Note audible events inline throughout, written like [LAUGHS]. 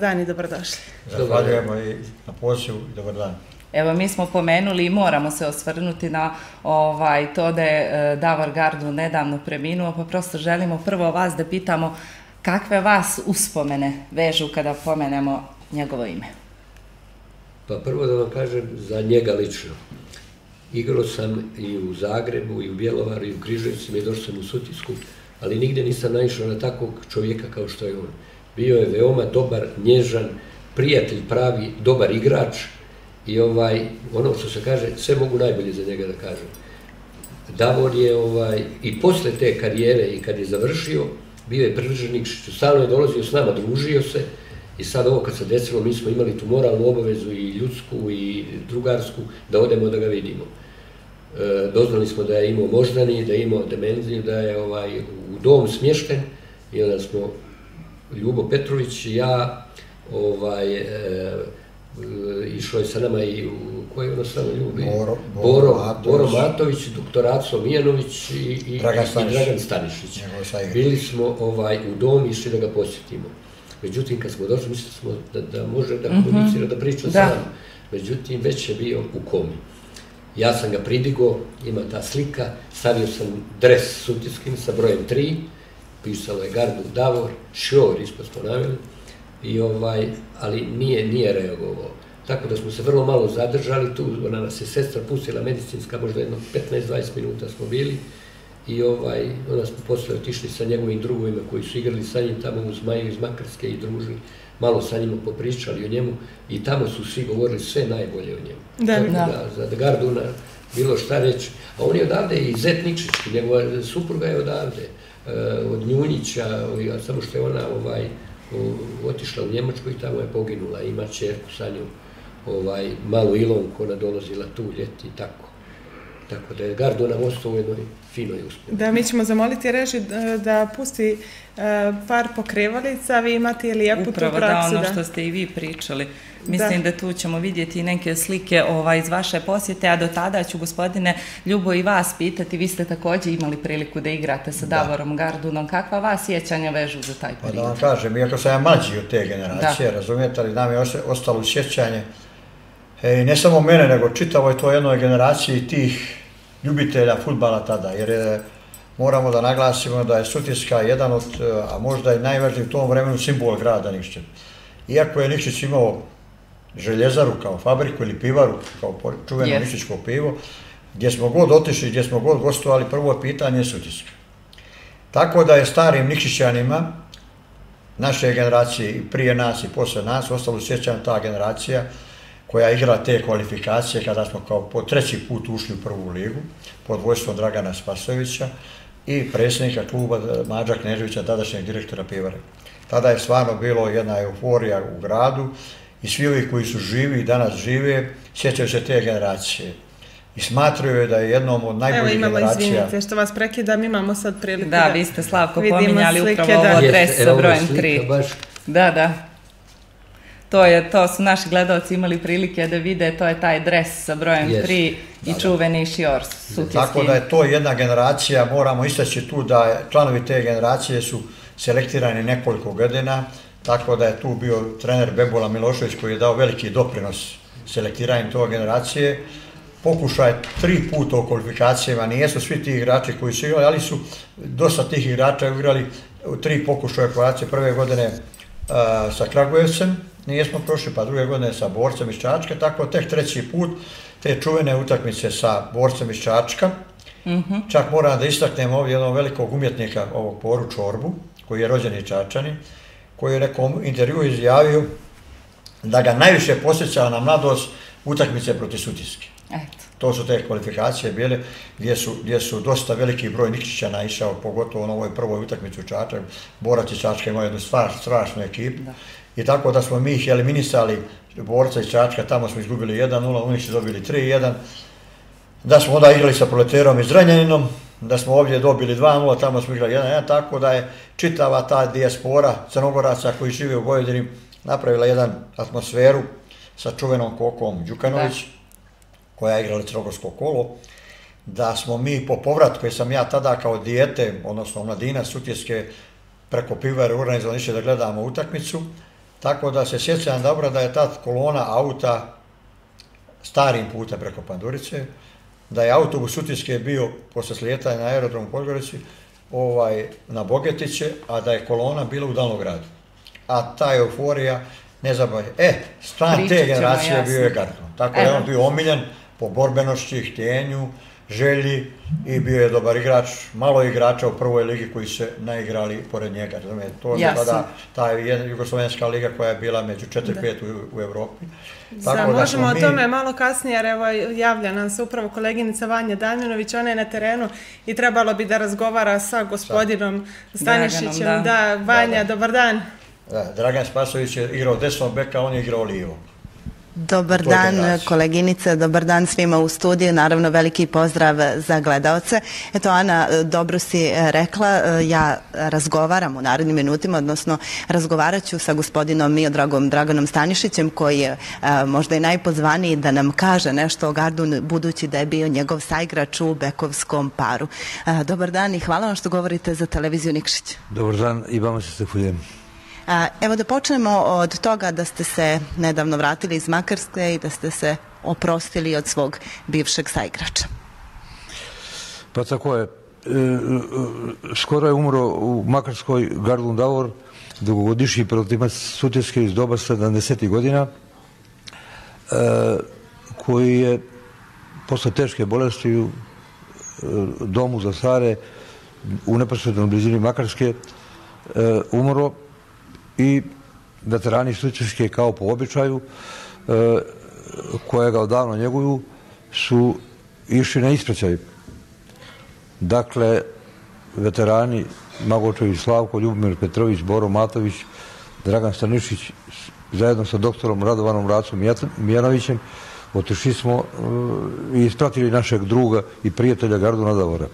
dan i dobrodošli. Zahvaljujemo i na pozivu i dobar dan. Evo, mi smo pomenuli i moramo se osvrnuti na ovaj, to da je e, Davor Gardu nedavno preminuo, pa prosto želimo prvo vas da pitamo kakve vas uspomene vežu kada pomenemo njegovo ime? Pa prvo da vam kažem za njega lično. Igrao sam i u Zagrebu, i u Bjelovaru, i u Križevicima, i došao sam u Sutisku, ali nigde nisam naišao na takvog čovjeka kao što je on. Bio je veoma dobar, nježan, prijatelj pravi, dobar igrač i ovaj, ono što se kaže, sve mogu najbolje za njega da kažem. Davor je ovaj, i posle te karijere i kad je završio, bio je prvrženik, što stalno je dolazio s nama, družio se i sad ovo kad se desilo, mi smo imali tu moralnu obavezu i ljudsku i drugarsku da odemo da ga vidimo. E, doznali smo da je imao moždani, da je imao demenziju, da je ovaj, u dom smješten i onda smo Ljubo Petrović i ja ovaj, e, išlo je sa nama i u koji ono samo ljubi? Boro, Boro, Matović, Boro Matović doktor Aco Mijanović i, i, Dragan i Dragan Stanišić. Bili smo ovaj, u dom i išli da ga posjetimo. Međutim, kad smo došli, mislili smo da, da može da mhm. komunicira, da priča da. sa nama. Međutim, već je bio u komi. Ja sam ga pridigo, ima ta slika, stavio sam dres sutiskim sa brojem 3, pisalo je Gardu Davor, Šor, ispod smo navjeli, i ovaj, ali nije, nije reagovao. Tako da smo se vrlo malo zadržali tu, ona nas je sestra pustila medicinska, možda jedno 15-20 minuta smo bili, i ovaj, onda smo posle otišli sa njegovim drugovima koji su igrali sa njim tamo uz Maju iz Makarske i družili, malo sa njima popričali o njemu i tamo su svi govorili sve najbolje o njemu. Da, Tako da. da za Garduna bilo šta reći. A on je odavde i Zet Nikšić, njegova supruga je odavde, Eh, od Njunjića, samo što je ona ovaj, otišla u Njemačku i tamo je poginula, ima čerku sa njom, ovaj, malu Ilonku, ona dolazila tu ljeti i tako. Tako da je Gardo nam ostao u jednoj finoj uspjeh. Da, mi ćemo zamoliti reži da, da pusti uh, par pokrevalica, vi imate lijepu Upravo, tu praksu. Upravo da, ono što ste i vi pričali. Mislim da. da tu ćemo vidjeti neke slike ovaj, iz vaše posjete, a do tada ću gospodine Ljubo i vas pitati, vi ste također imali priliku da igrate sa Davorom da. Gardunom, kakva vas sjećanja vežu za taj period? Pa da vam kažem, iako sam ja mlađi od te generacije, da. razumijete, ali nam je ostalo sjećanje, e, ne samo mene, nego čitavo je to jednoj generaciji tih ljubitelja futbala tada, jer je, moramo da naglasimo da je Sutjeska jedan od, a možda i najvažniji u tom vremenu simbol grada Nišće. Iako je Nišćić imao željezaru kao fabriku ili pivaru kao čuveno yes. Nišćičko pivo, gdje smo god otišli, gdje smo god gostovali, prvo pitanje je Sutjeska. Tako da je starim Nikšićanima, naše generacije i prije nas i posle nas, ostalo sjećam ta generacija, koja je igrala te kvalifikacije kada smo kao po treći put ušli u prvu ligu pod vojstvom Dragana Spasovića i predsjednika kluba Mađa Kneževića, tadašnjeg direktora Pivare. Tada je stvarno bilo jedna euforija u gradu i svi ovi koji su živi i danas žive, sjećaju se te generacije. I smatruju da je jednom od najboljih generacija... Evo imamo, izvinite, što vas prekidam, imamo sad priliku da... Da, vi ste Slavko pominjali upravo ovo adres sa brojem 3. Da, da. To je to su naši gledalci imali prilike da vide, to je taj dres sa brojem 3 i čuveni šior sutijski. Tako da je to jedna generacija, moramo istaći tu da članovi te generacije su selektirani nekoliko godina, tako da je tu bio trener Bebola Milošević koji je dao veliki doprinos selektiranju tog generacije. Pokušaj tri puta u kvalifikacijama, nijesu svi ti igrači koji su igrali, ali su dosta tih igrača igrali u tri pokušaje kvalifikacije prve godine uh, sa Kragujevcem, nijesmo prošli, pa druge godine sa borcem iz Čačka, tako tek treći put te čuvene utakmice sa borcem iz Čačka. Mm -hmm. Čak moram da istaknem ovdje jednog velikog umjetnika ovog poru Čorbu, koji je rođen iz Čačani, koji je nekom intervju izjavio da ga najviše posjećava na mladost utakmice proti Sutiske. Eto. To su te kvalifikacije bile gdje su, gdje su dosta veliki broj Nikšića išao, pogotovo na ovoj prvoj utakmici u Čačak. Borac iz Čačka imao jednu stvar, strašnu ekipu. Da. I tako da smo mi ih eliminisali, borca iz Čačka, tamo smo izgubili 1-0, oni su dobili 3-1. Da smo onda igrali sa proleterom i Zrenjaninom, da smo ovdje dobili 2-0, tamo smo igrali 1-1, tako da je čitava ta dijaspora crnogoraca koji žive u Vojvodini napravila jedan atmosferu sa čuvenom kokom Đukanović, koja je igrala crnogorsko kolo, da smo mi po povratku, jer sam ja tada kao dijete, odnosno mladina Sutjeske, preko pivare organizovali da gledamo utakmicu, Tako da se sjećam dobro da je ta kolona auta starim puta preko Pandurice, da je autobus Sutijske bio posle slijetanja na aerodrom Podgorici ovaj, na Bogetiće, a da je kolona bila u Dalnogradu. A ta euforija, ne zabavlja. E, stan te generacije bio je Gardon. Tako da je on bio omiljen po borbenosti, htjenju, želji i bio je dobar igrač, malo igrača u prvoj ligi koji se naigrali pored njega. Razumije, to je tada ta jugoslovenska liga koja je bila među 4-5 u, u Evropi. Tako da, možemo mi... o tome malo kasnije, jer evo javlja nam se upravo koleginica Vanja Damjanović, ona je na terenu i trebalo bi da razgovara sa gospodinom sa. Stanišićem. Da. da, Vanja, da, da. dobar dan. Da, Dragan Spasović je igrao desno beka, on je igrao lijevo. Dobar dan koleginice, dobar dan svima u studiju, naravno veliki pozdrav za gledalce. Eto Ana, dobro si rekla, ja razgovaram u narednim minutima, odnosno razgovarat ću sa gospodinom Miodragom Draganom Stanišićem koji je možda i najpozvaniji da nam kaže nešto o Gardu budući da je bio njegov saigrač u Bekovskom paru. Dobar dan i hvala vam što govorite za televiziju Nikšić. Dobar dan i vama se se fuljem. Evo da počnemo od toga da ste se nedavno vratili iz Makarske i da ste se oprostili od svog bivšeg saigrača. Pa tako je. E, e skoro je umro u Makarskoj Garlun Davor, dugogodišnji protimac Sutjeske iz doba 70. godina, e, koji je posle teške bolesti u e, domu za stare u neposrednoj blizini Makarske e, umro i veterani Sličevske kao po običaju kojega koje ga odavno njeguju su išli na ispraćaj. Dakle, veterani Magočević Slavko, Ljubomir Petrović, Boro Matović, Dragan Stanišić, zajedno sa doktorom Radovanom Racom Mijanovićem, otišli smo e, i ispratili našeg druga i prijatelja Garduna Davora.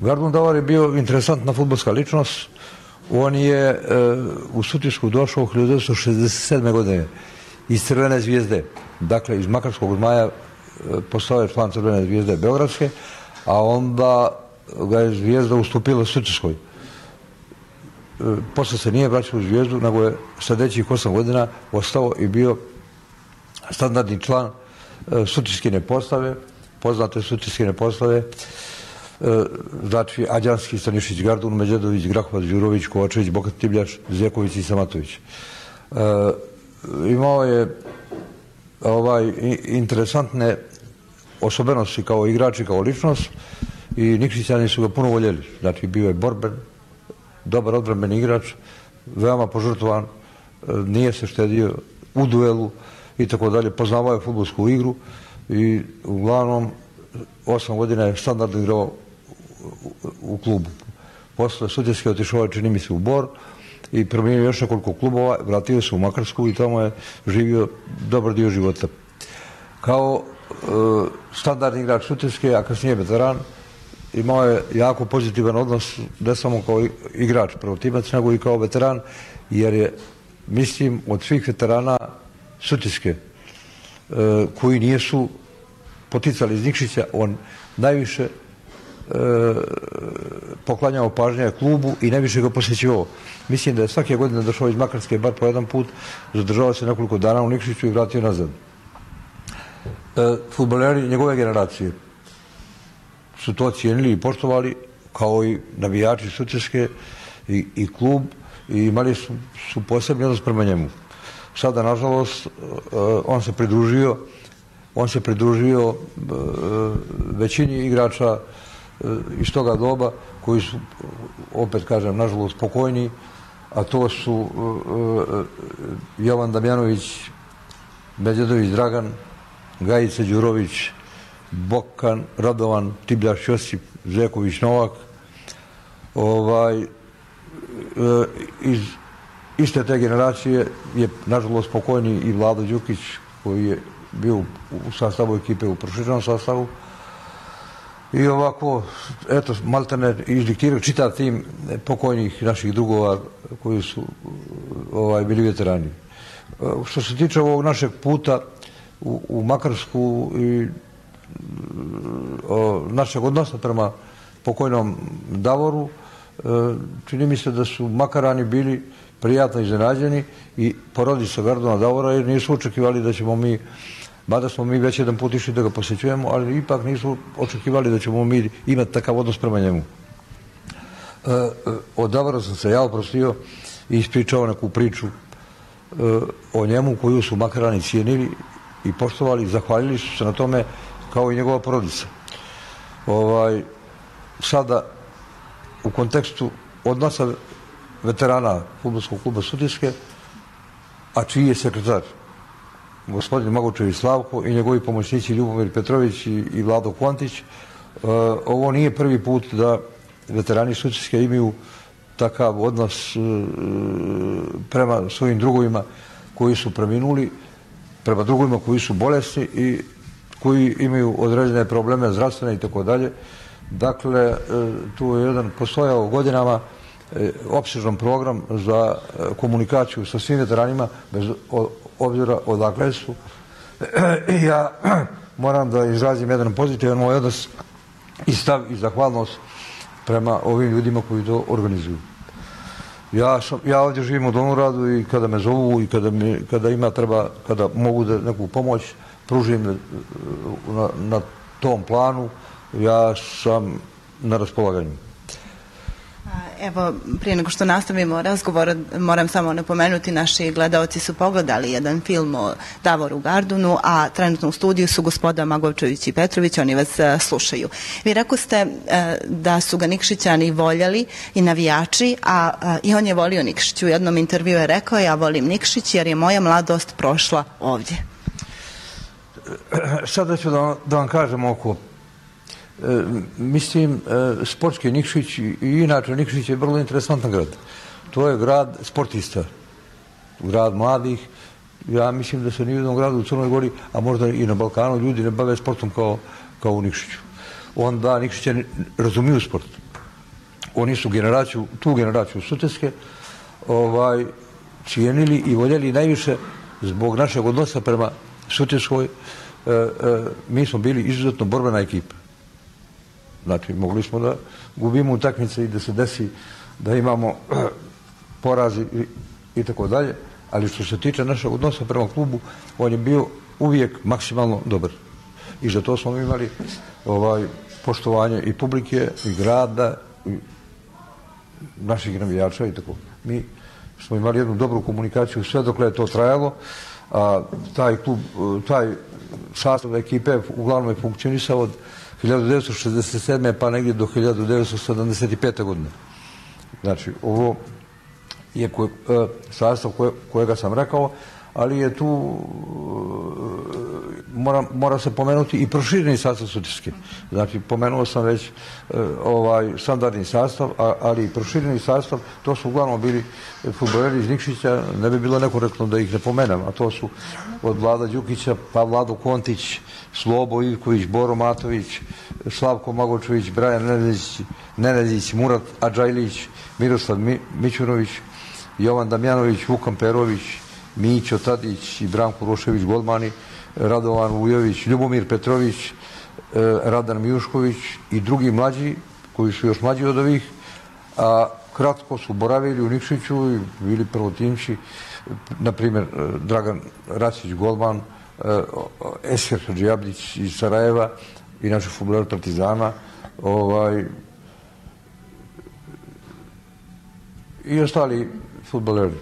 Gardun Davor je bio interesantna futbolska ličnost, On je e, u Sutišku došao u 1967. godine iz Crvene zvijezde, dakle iz Makarskog zmaja e, postao je član Crvene zvijezde Beogradske, a onda ga je zvijezda ustupila Sutiškoj. E, posle se nije vraćao u zvijezdu, nego je sljedećih 8 godina ostao i bio standardni član e, Sutiškine postave, poznate Sutiškine postave, E, znači Ađanski, Stanišić, Gardun, Međedović, Grahovac, Đurović, Kovačević, Bokat Tibljač, Zeković i Samatović. E, imao je ovaj interesantne osobenosti kao igrač i kao ličnost i Nikšićani su ga puno voljeli. Znači bio je borben, dobar odbranben igrač, veoma požrtovan, e, nije se štedio u duelu i tako dalje, poznavao je futbolsku igru i uglavnom osam godina je standardno igrao u klubu. Posle sudjeske otišao je, čini mi se, u Bor i promijenio još nekoliko klubova, vratio se u Makarsku i tamo je živio dobar dio života. Kao e, standardni igrač sudjeske, a kasnije veteran, imao je jako pozitivan odnos, ne samo kao igrač prvotimac, nego i kao veteran, jer je, mislim, od svih veterana sutiske, e, koji nijesu poticali iz Nikšića, on najviše E, poklanjao pažnje klubu i najviše ga posjećivao. Mislim da je svake godine došao iz Makarske bar po jedan put, zadržao se nekoliko dana u Nikšiću i vratio nazad. E, futboleri njegove generacije su to cijenili i poštovali kao i navijači Sutjeske i, i klub i imali su, su posebni odnos prema njemu. Sada, nažalost, e, on se pridružio on se pridružio e, većini igrača E, iz toga doba koji su, opet kažem, nažalost spokojni, a to su e, e, Jovan Damjanović, Medjedović Dragan, Gajice Đurović, Bokan, Radovan, Tibljaš Josip, Zeković Novak, ovaj, iz iste te generacije je nažalost spokojni i Vlado Đukić koji je bio u sastavu ekipe u proširenom sastavu, I ovako, eto, Maltene izdiktirao čitav tim pokojnih naših drugova koji su ovaj, bili veterani. E, što se tiče ovog našeg puta u, u Makarsku i e, o, našeg odnosa prema pokojnom Davoru, e, čini mi se da su Makarani bili prijatno iznenađeni i porodi se Gardona Davora jer nisu očekivali da ćemo mi Mada smo mi već jedan put išli da ga posjećujemo, ali ipak nisu očekivali da ćemo mi imati takav odnos prema njemu. E, e, sam se ja oprostio i ispričao neku priču e, o njemu koju su makarani cijenili i poštovali, zahvaljili su se na tome kao i njegova porodica. Ovaj, sada, u kontekstu odnosa veterana futbolskog kluba Sutiske, a čiji je sekretar gospodin Magočević Slavko i njegovi pomoćnici Ljubomir Petrović i, i Vlado Kvantić. E, ovo nije prvi put da veterani Sutijske imaju takav odnos e, prema svojim drugovima koji su preminuli, prema drugovima koji su bolesni i koji imaju određene probleme zdravstvene i tako dalje. Dakle, e, tu je jedan postojao godinama E, opsežan program za e, komunikaciju sa svim veteranima bez obzira odakle su. I e, [CLEARS THROAT] ja [CLEARS THROAT] moram da izrazim jedan pozitivan moj odnos i stav i zahvalnost prema ovim ljudima koji to organizuju. Ja, sam, ja ovdje živim u Donoradu i kada me zovu i kada, mi, kada ima treba, kada mogu da neku pomoć pružim na, na tom planu, ja sam na raspolaganju. Evo, prije nego što nastavimo razgovor, moram samo napomenuti, naši gledalci su pogledali jedan film o Davoru Gardunu, a trenutno u studiju su gospoda Magovčević i Petrović, oni vas e, slušaju. Vi rekao ste e, da su ga Nikšićani voljeli i navijači, a i on je volio Nikšić. U jednom intervju je rekao, ja volim Nikšić jer je moja mladost prošla ovdje. E, [CLEARS THROAT] sada ću da, da vam kažem oko E, mislim, e, sportski Nikšić i inače Nikšić je vrlo interesantan grad. To je grad sportista, grad mladih. Ja mislim da se ni u jednom gradu u Crnoj Gori, a možda i na Balkanu, ljudi ne bave sportom kao, kao u Nikšiću. Onda Nikšiće razumiju sport. Oni su generaciju, tu generaciju Suteske ovaj, cijenili i voljeli najviše zbog našeg odnosa prema Suteskoj. E, e, mi smo bili izuzetno borbena ekipa. Znači, mogli smo da gubimo utakmice i da se desi da imamo [CLEARS THROAT] porazi i, i tako dalje, ali što se tiče našeg odnosa prema klubu, on je bio uvijek maksimalno dobar. I za to smo imali ovaj poštovanje i publike, i grada, i naših navijača i tako. Mi smo imali jednu dobru komunikaciju sve dok je to trajalo, a taj klub, eh, taj sastav ekipe uglavnom je funkcionisao od 1967. pa negdje do 1975. godine. Znači, ovo je koje, e, sastav koje, kojega sam rekao, ali je tu e, mora, mora se pomenuti i prošireni sastav sutijski. Znači, pomenuo sam već e, ovaj standardni sastav, ali i prošireni sastav, to su uglavnom bili futboleri iz Nikšića, ne bi bilo nekorektno da ih ne pomenem, a to su od Vlada Đukića, pa Vlado Kontić, Slobo Ivković, Boro Matović, Slavko Magočević, Brajan Nenedić, Nenedić, Murat Adžajlić, Miroslav Mi, Mićunović, Jovan Damjanović, Vukan Perović, Mićo Tadić i Branko Rošević Godmani, Radovan Vujović, Ljubomir Petrović, e, Radan Mijušković i drugi mlađi koji su još mlađi od ovih, a kratko su boravili u Nikšiću i bili prvotimči, na primjer e, Dragan Racić Golman, e, Esker Hadžijabdić iz Sarajeva, inače futboler Partizana, ovaj, i ostali futboleri.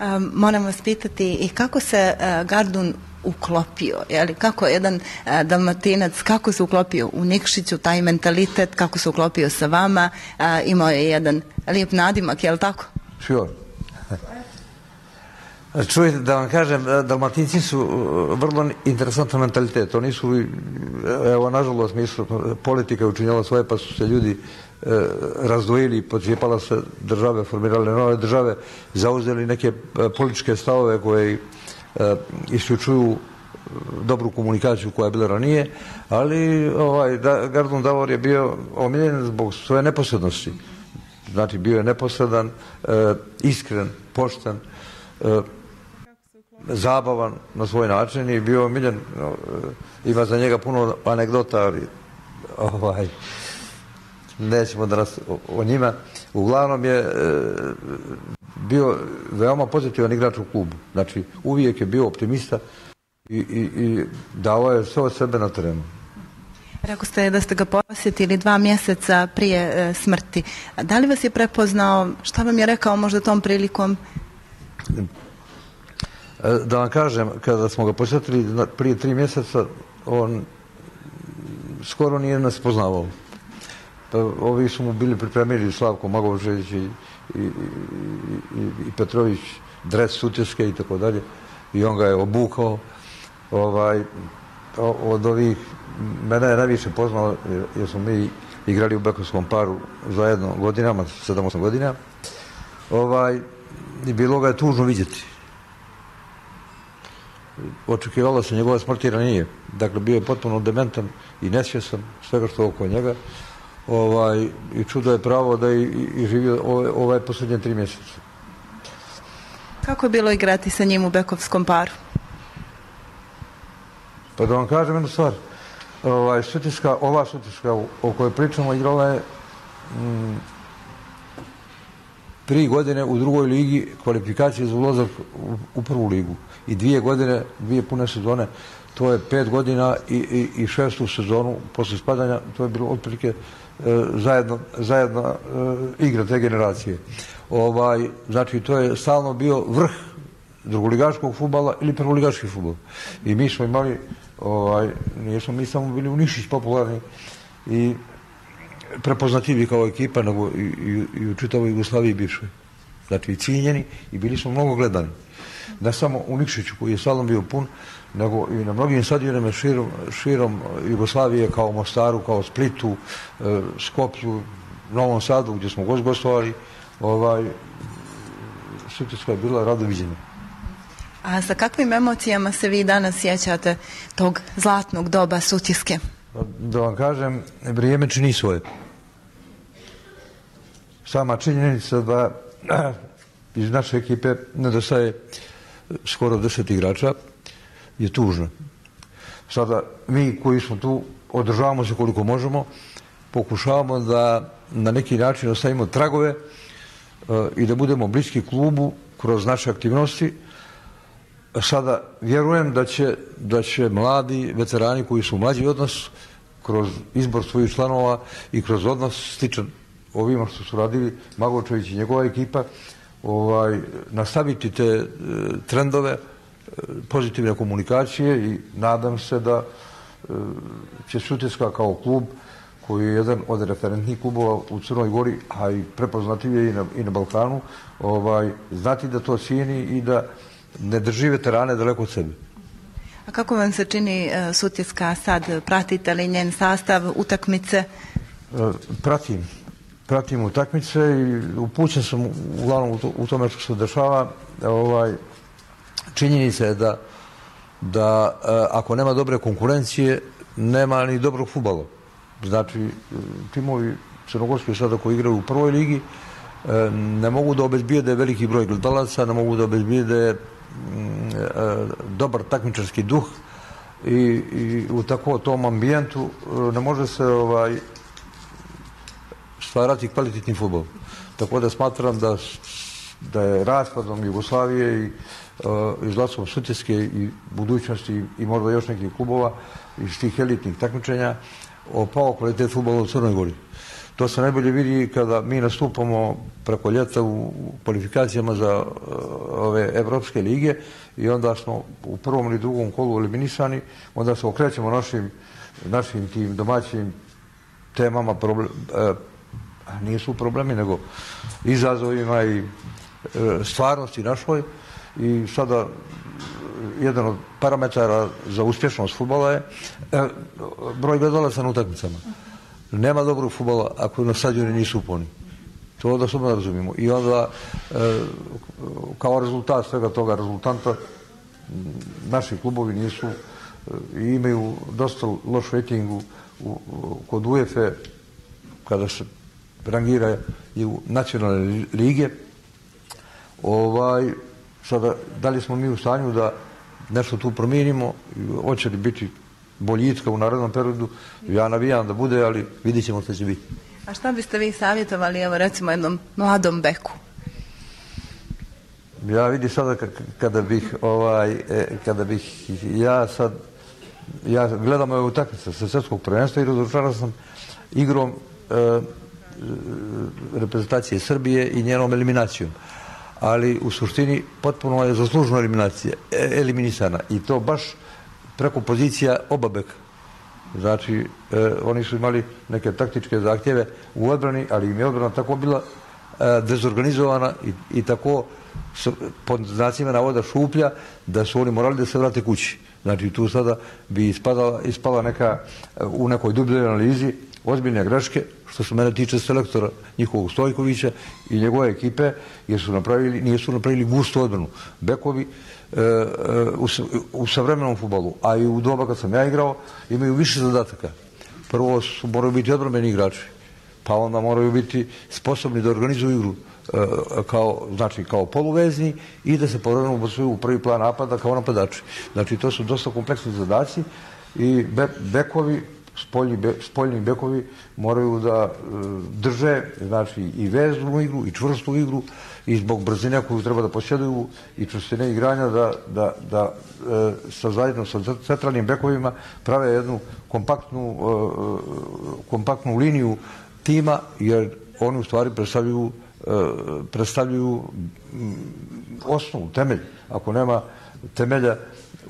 Um, moram vas pitati i kako se uh, Gardun uklopio, jeli, kako jedan uh, dalmatinac, kako se uklopio u Nikšiću, taj mentalitet, kako se uklopio sa vama, uh, imao je jedan lijep nadimak, je li tako? Sure. [LAUGHS] Čujete, da vam kažem, e, dalmatinci su e, vrlo interesantan mentalitet. Oni su, e, evo, nažalost, mi politika je učinjala svoje, pa su se ljudi E, razdvojili, podcijepala se države, formirale nove države, zauzeli neke političke stavove koje e, isključuju dobru komunikaciju koja je bila ranije, ali ovaj, da, Gardon Davor je bio omiljen zbog svoje neposrednosti. Znači, bio je neposredan, e, iskren, pošten, e, zabavan na svoj način i bio miljen, e, ima za njega puno anegdota, ali ovaj, nećemo da nas o, njima. Uglavnom je e, bio veoma pozitivan igrač u klubu. Znači, uvijek je bio optimista i, i, i dao je sve od sebe na terenu. Rekao ste da ste ga posjetili dva mjeseca prije e, smrti. Da li vas je prepoznao, šta vam je rekao možda tom prilikom? E, da vam kažem, kada smo ga posjetili prije tri mjeseca, on skoro nije nas poznavao. Pa ovi su mu bili pripremili Slavko Magovžević i, i, i, i Petrović, dres sutjeske i tako dalje. I on ga je obukao. Ovaj, od ovih, mene je najviše poznao, jer smo mi igrali u Bekovskom paru zajedno godinama, 7-8 godina. Ovaj, I bilo ga je tužno vidjeti očekivala se njegova smrt jer nije. Dakle, bio je potpuno dementan i nesvjesan svega što je oko njega. Ovaj, I čudo je pravo da i, i živio ovaj posljednje tri mjeseca. Kako je bilo igrati sa njim u Bekovskom paru? Pa da vam kažem jednu stvar. Ovaj, sutiska, ova sutiska o kojoj pričamo igrala je mm, tri godine u drugoj ligi kvalifikacije za ulazak u, u prvu ligu i dvije godine, dvije pune sezone, to je pet godina i, i, i šestu sezonu posle spadanja, to je bilo otprilike e, zajedno, zajedno e, igra te generacije. Ovaj, znači, to je stalno bio vrh drugoligaškog futbala ili prvoligaški futbol. I mi smo imali, ovaj, nismo mi samo bili u Nišić popularni i prepoznativi kao ekipa, nego i, i, i u čitavoj Jugoslaviji bivšoj. Znači, i cijenjeni i bili smo mnogo gledani ne samo u Nikšiću koji je stalno bio pun, nego i na mnogim stadionima širom, širom Jugoslavije kao Mostaru, kao Splitu, e, Skoplju, Novom Sadu gdje smo gost gostovali, ovaj, Sutjeska je bila rado viđena. A sa kakvim emocijama se vi danas sjećate tog zlatnog doba Sutjeske? Pa, da vam kažem, vrijeme čini svoje. Sama činjenica da [CLEARS THROAT] iz naše ekipe nedostaje skoro deset igrača, je tužno. Sada, mi koji smo tu, održavamo se koliko možemo, pokušavamo da na neki način ostavimo tragove e, i da budemo bliski klubu kroz naše aktivnosti. Sada, vjerujem da će, da će mladi veterani koji su mlađi od nas, kroz izbor svojih članova i kroz odnos sličan ovima što su radili Magočević i njegova ekipa, ovaj, nastaviti te e, trendove e, pozitivne komunikacije i nadam se da e, će Sutjeska kao klub koji je jedan od referentnih klubova u Crnoj Gori, a i prepoznativije i na, i na Balkanu, ovaj, znati da to cijeni i da ne drži veterane daleko od sebe. A kako vam se čini uh, Sutjeska sad? Pratite li njen sastav, utakmice? Uh, pratim pratim utakmice i upućen sam uglavnom u, tome što se dešava. Ovaj, činjenica je da, da eh, ako nema dobre konkurencije, nema ni dobrog futbala. Znači, eh, timovi crnogorski sada koji igraju u prvoj ligi eh, ne mogu da obezbijede veliki broj gledalaca, ne mogu da obezbijede mm, dobar takmičarski duh i, i u tako tom ambijentu ne može se ovaj stvarati kvalitetni futbol. Tako da smatram da, da je raspadom Jugoslavije i uh, izlacom Sutjeske i budućnosti i možda još nekih klubova iz tih elitnih takmičenja opao kvalitet futbola u Crnoj Gori. To se najbolje vidi kada mi nastupamo preko ljeta u kvalifikacijama za uh, ove Evropske lige i onda smo u prvom ili drugom kolu eliminisani, onda se okrećemo našim, našim tim domaćim temama, problem, uh, nisu problemi, nego izazovima i e, stvarnosti našoj i sada e, jedan od parametara za uspješnost futbola je e, broj gledalaca na utakmicama. Nema dobrog futbola ako na stadioni nisu puni. To da se razumimo. I onda, kao rezultat svega toga rezultanta, naši klubovi nisu i imaju dosta loš rating u, kod UEFA kada se rangira i u nacionalne lige. Ovaj, sada, da li smo mi u stanju da nešto tu promijenimo, hoće li biti boljitka u narodnom periodu, ja navijam da bude, ali vidit ćemo što će biti. A šta biste vi savjetovali, evo recimo jednom mladom beku? Ja vidim sada kada bih, ovaj, e, kada bih ja sad, ja gledam ove utakmice sa svjetskog prvenstva i razočaran sam igrom e, E, reprezentacije Srbije i njenom eliminacijom. Ali u suštini potpuno je zaslužena eliminacija, e, eliminisana i to baš preko pozicija obabek. Znači, e, oni su imali neke taktičke zahtjeve u odbrani, ali im je odbrana tako bila dezorganizovana i, i tako pod znacima navoda šuplja da su oni morali da se vrate kući. Znači, tu sada bi ispadala, ispala neka, u nekoj dubljoj analizi ozbiljne greške, što se mene tiče selektora njihovog Stojkovića i njegove ekipe, jer su napravili, nisu napravili gustu odbranu. Bekovi, E, e u, u savremenom futbolu, a i u doba kad sam ja igrao, imaju više zadataka. Prvo su, moraju biti odbrameni igrači, pa onda moraju biti sposobni da organizuju igru e, kao, znači, kao poluvezni i da se povrnu u prvi plan napada kao napadači. Znači, to su dosta kompleksni zadaci i be, bekovi, spoljni, be, spoljni bekovi moraju da e, drže znači, i veznu igru i čvrstu igru i zbog brzine koju treba da posjeduju i čustine igranja da, da, da e, sa zajedno sa centralnim bekovima prave jednu kompaktnu, e, e, kompaktnu liniju tima jer oni u stvari predstavljuju, e, predstavljuju osnovu, temelj. Ako nema temelja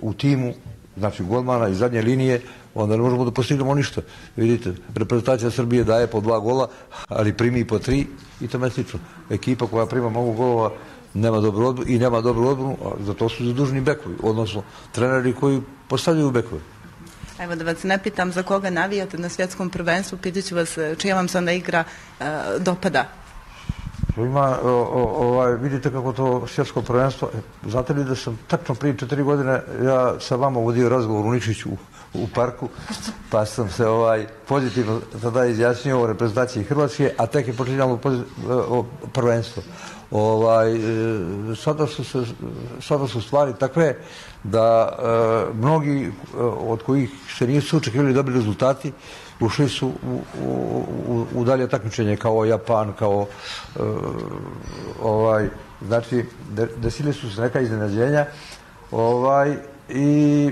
u timu, znači golmana i zadnje linije, onda ne možemo da postignemo ništa. Vidite, reprezentacija Srbije daje po dva gola, ali primi po tri i to mesično. Ekipa koja prima mogu golova nema dobru odbranu i nema dobru odbranu, a za to su zadužni bekovi, odnosno treneri koji postavljaju bekove. Evo da vas ne pitam za koga navijate na svjetskom prvenstvu, pitaću vas čija vam se onda igra e, dopada Ima, o, o, ovaj, vidite kako to svjetsko prvenstvo, e, znate li da sam tačno prije četiri godine ja sa vama vodio razgovor u Ničiću u, u parku, pa sam se ovaj pozitivno tada izjasnio o reprezentaciji Hrvatske, a tek je počinjalo prvenstvo. Ovaj, e, sada, su se, sada su stvari takve da e, mnogi e, od kojih se nisu očekivali dobri rezultati, ušli su u, u, u dalje takmičenje kao Japan, kao uh, ovaj, znači desili su se neka iznenađenja ovaj, i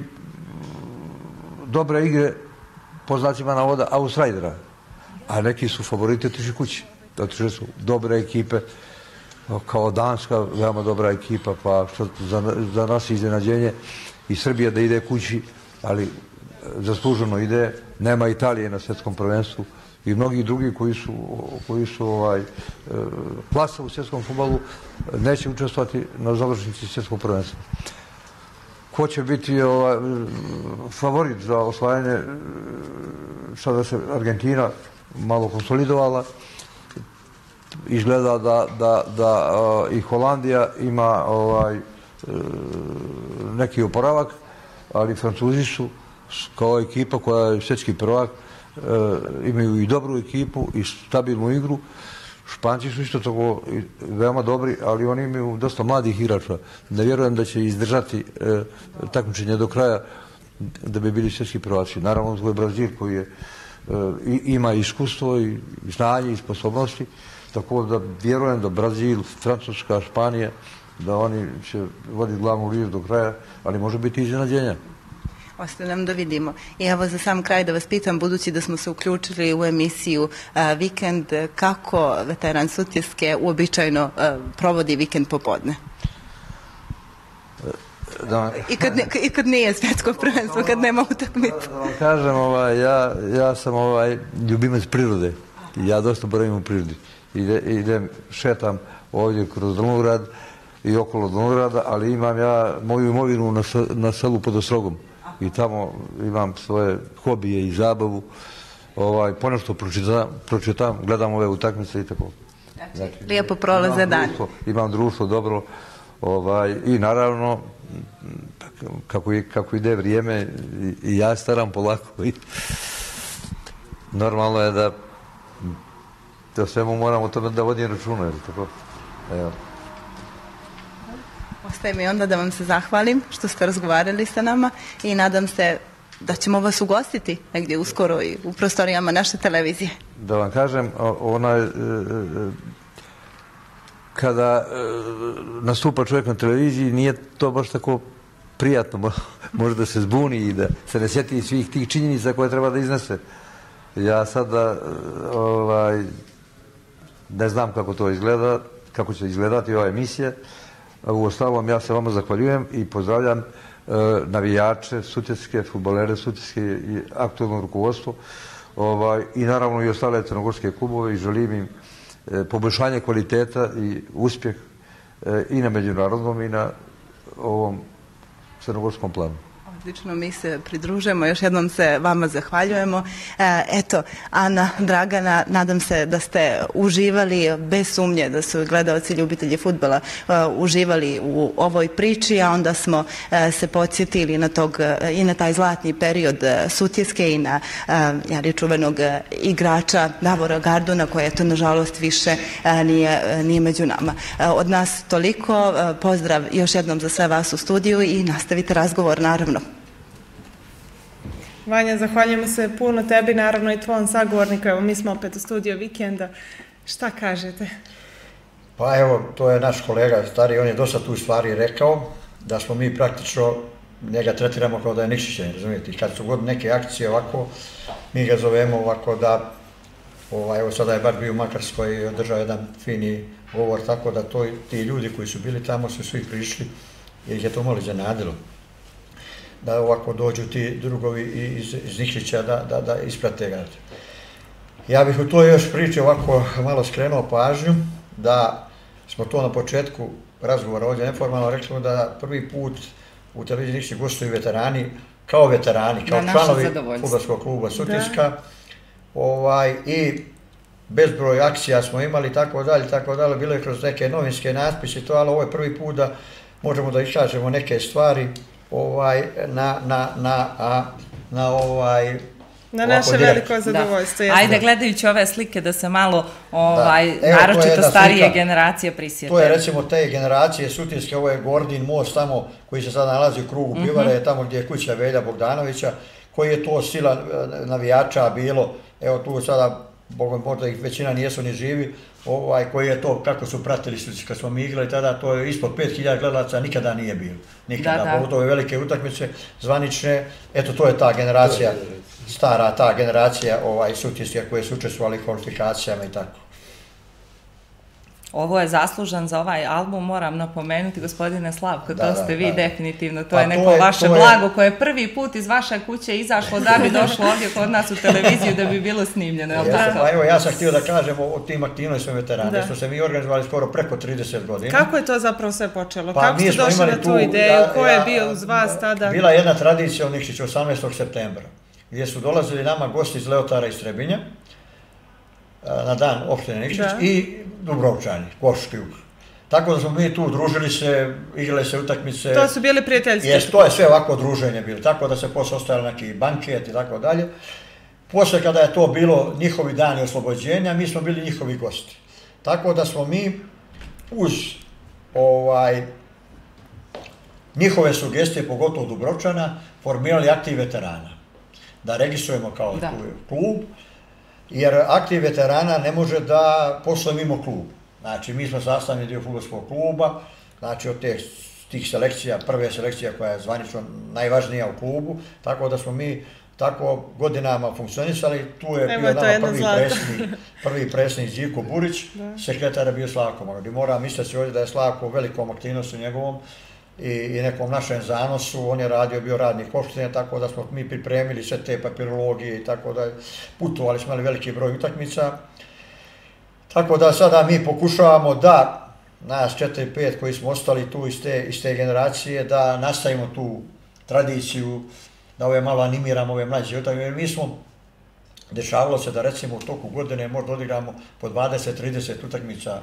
dobre igre po znacima navoda Austrajdera, a neki su favoriti otišli kući. Otišli su dobre ekipe, kao Danska, veoma dobra ekipa, pa što za, za nas iznenađenje i Srbija da ide kući, ali zasluženo ide, nema Italije na svjetskom prvenstvu i mnogi drugi koji su, koji su ovaj, e, plasa u svjetskom futbalu e, neće učestvati na završnici svjetskog prvenstva. Ko će biti ovaj, favorit za osvajanje, e, sada se Argentina malo konsolidovala, izgleda da, da, da uh, i Holandija ima ovaj, uh, neki oporavak, ali Francuzi su kao ekipa koja je svjetski prvak, e, imaju i dobru ekipu i stabilnu igru. Španci su isto tako veoma dobri, ali oni imaju dosta mladih igrača. Ne vjerujem da će izdržati e, takmičenje do kraja da bi bili svjetski prvaci. Naravno, to je Brazil koji je, e, ima iskustvo i znanje i sposobnosti, tako da vjerujem da Brazil, Francuska, Španija, da oni će voditi glavnu ližu do kraja, ali može biti iznenađenja. Ostaje nam da vidimo. I evo za sam kraj da vas pitam, budući da smo se uključili u emisiju a, Vikend, kako veteran Sutjeske uobičajno a, provodi vikend popodne? Da. I, kad, ne, I kad nije svjetsko [LAUGHS] prvenstvo, kad nema utakmicu. Da, da kažem, ovaj, ja, ja sam ovaj, ljubimac prirode. Ja dosta boravim u prirodi. Ide, idem, šetam ovdje kroz Drnograd i okolo Drnograda, ali imam ja moju imovinu na, na selu pod Ostrogom i tamo imam svoje hobije i zabavu. Ovaj, ponešto pročitam, pročitam, gledam ove utakmice i tako. Znači, Lijepo prolaze dan. Društvo, imam društvo dobro ovaj, i naravno kako, kako ide vrijeme i, ja staram polako i normalno je da to svemu moramo tome da vodim računa. Tako? Evo. Ostaje mi onda da vam se zahvalim što ste razgovarali sa nama i nadam se da ćemo vas ugostiti negdje uskoro i u prostorijama naše televizije. Da vam kažem, ona je, e, e, kada e, nastupa čovjek na televiziji, nije to baš tako prijatno, [LAUGHS] može da se zbuni i da se ne sjeti svih tih činjenica koje treba da iznese. Ja sada ovaj, ne znam kako to izgleda, kako će izgledati ova emisija. U ostalom, ja se vama zahvaljujem i pozdravljam e, navijače, sutjeske, futbolere sutjeske i aktualno rukovodstvo ovaj, i naravno i ostale crnogorske klubove i želim im e, poboljšanje kvaliteta i uspjeh e, i na međunarodnom i na ovom crnogorskom planu. Odlično, mi se pridružujemo, još jednom se vama zahvaljujemo. E, eto, Ana, Dragana, nadam se da ste uživali, bez sumnje da su gledalci ljubitelji futbala e, uživali u ovoj priči, a onda smo e, se podsjetili na tog, i na taj zlatni period Sutjeske i na jari, čuvenog igrača Davora Garduna, koji eto, nažalost, više nije, nije među nama. Od nas toliko, pozdrav još jednom za sve vas u studiju i nastavite razgovor, naravno. Vanja, zahvaljujemo se puno tebi, naravno i tvojom sagovorniku. Evo, mi smo opet u studiju vikenda. Šta kažete? Pa evo, to je naš kolega stari, on je dosta tu stvari rekao, da smo mi praktično njega tretiramo kao da je Nikšićen, razumijete? I kad su god neke akcije ovako, mi ga zovemo ovako da, ovaj, evo sada je bar bio u Makarskoj i održao jedan fini govor, tako da to, ti ljudi koji su bili tamo su svi prišli, jer ih je to malo zanadilo da ovako dođu ti drugovi iz, iz Nikšića da, da, da isprate ga. Ja bih u toj još priči ovako malo skrenuo pažnju da smo to na početku razgovora ovdje neformalno rekli da prvi put u televiziji Nikšić gostuju veterani kao veterani, kao da, članovi futbolskog kluba Sutiska. Ovaj, I bezbroj akcija smo imali, tako dalje, tako dalje, bilo je kroz neke novinske natpise, to, ali ovo je prvi put da možemo da išažemo neke stvari ovaj na na na a, na ovaj Na naše veliko zadovoljstvo. Da. Ajde, gledajući ove slike, da se malo, ovaj, da. Evo, naročito starije slika, generacije prisjete. To je recimo te generacije Sutinske, ovo je Gordin most tamo, koji se sada nalazi u krugu mhm. Pivare, mm -hmm. tamo gdje je kuća Velja Bogdanovića, koji je to sila eh, navijača bilo, evo tu sada, Bogom možda ih većina nijesu ni živi, ovaj, koji je to, kako su pratili su, kad smo mi igrali tada, to je ispod 5000 gledalaca, nikada nije bilo. Nikada, da, da. ove velike utakmice, zvanične, eto, to je ta generacija, stara ta generacija ovaj, sutijskih koje su učestvovali kvalifikacijama i tako. Ovo je zaslužan za ovaj album, moram napomenuti, gospodine Slavko, da, to ste da, vi da. definitivno, to pa je neko to je, vaše to blago koje je prvi put iz vaše kuće izašlo da bi došlo ovdje kod nas u televiziju da bi bilo snimljeno. Ja, tako? Pa evo, ja sam htio da kažem o, o tim aktivnostima veterana, što se mi organizovali skoro preko 30 godina. Kako je to zapravo sve počelo? Pa, Kako ste došli na tu ideju? Ja, Ko je bio uz vas tada? Bila jedna tradicija u Nikšiću 18. septembra, gdje su dolazili nama gosti iz Leotara i Strebinja, na dan opštine Nikšić i Dubrovčani, jug. Tako da smo mi tu družili se, igrali se utakmice. To su bili prijateljski. Jes, to je sve ovako druženje bilo. Tako da se posle ostajali neki banket i tako dalje. Posle kada je to bilo njihovi dani oslobođenja, mi smo bili njihovi gosti. Tako da smo mi uz ovaj njihove sugestije, pogotovo Dubrovčana, formirali aktiv veterana. Da registrujemo kao da. klub, jer aktiv veterana ne može da posle mimo klub. Znači, mi smo sastavni dio futbolskog kluba, znači od te, tih selekcija, prve selekcija koja je zvanično najvažnija u klubu, tako da smo mi tako godinama funkcionisali, tu je Evo, bio nama prvi presni, prvi presni Živko Burić, sekretar je bio Slavko Magadi. Moram misliti ovdje da je Slavko velikom aktivnostu njegovom, i, i nekom našem zanosu, on je radio, bio radnik opštine, tako da smo mi pripremili sve te papirologije i tako da putovali smo imali veliki broj utakmica. Tako da sada mi pokušavamo da nas 4-5 koji smo ostali tu iz te, iz te generacije, da nastavimo tu tradiciju, da ove malo animiramo ove mlađe utakmice. Mi smo dešavalo se da recimo u toku godine možda odigramo po 20-30 utakmica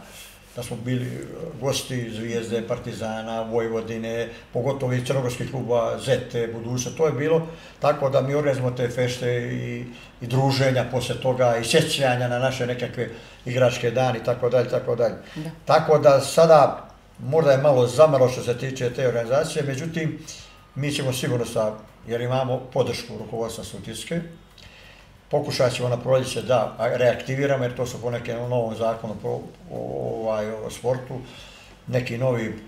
da smo bili e, gosti Zvijezde, Partizana, Vojvodine, pogotovo i Crnogorskih kluba Zete, Buduća, to je bilo tako da mi organizamo te fešte i, i druženja posle toga i sjećanja na naše nekakve igračke dani i tako dalje, tako dalje. Tako da sada možda je malo zamaro što se tiče te organizacije, međutim, mi ćemo sigurno sa jer imamo podršku rukovodstva Sutiske. Pokušat ćemo na proljeće da reaktiviramo, jer to su po nekem novom zakonu po, ovaj, o sportu, neki novi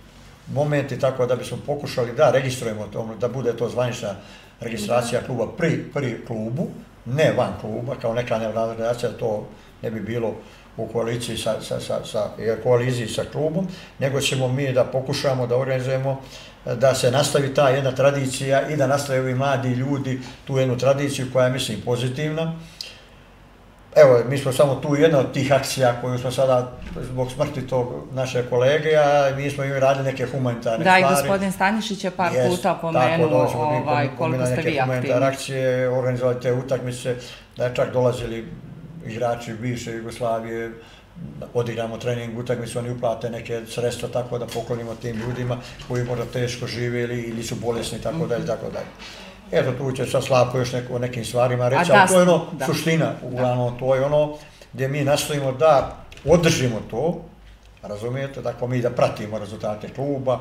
momenti, tako da bismo pokušali da registrujemo to, da bude to zvanična registracija kluba pri, pri klubu, ne van kluba, kao neka nevladna organizacija, to ne bi bilo u koaliciji sa, sa, sa, sa, koaliziji sa klubom, nego ćemo mi da pokušamo da organizujemo da se nastavi ta jedna tradicija i da nastave ovi mladi ljudi tu jednu tradiciju koja je, mislim, pozitivna. Evo, mi smo samo tu jedna od tih akcija koju smo sada, zbog smrti tog naše kolege, a mi smo im radili neke humanitarne stvari. Da, i gospodin Stanišić je par yes, puta pomenuo ovaj, koliko ste vi aktivni. akcije, organizovali te utakmice, da je čak dolazili igrači bivše Jugoslavije, odigramo trening, utakmicu, oni uplate neke sredstva tako da poklonimo tim ljudima koji možda teško žive ili, ili su bolesni, tako dalje, tako dalje. Eto, tu će sad Slavko još neko, o nekim stvarima reći, ali to je ono da. suština, uglavnom, to je ono gdje mi nastojimo da održimo to, razumijete, dakle mi da pratimo rezultate kluba,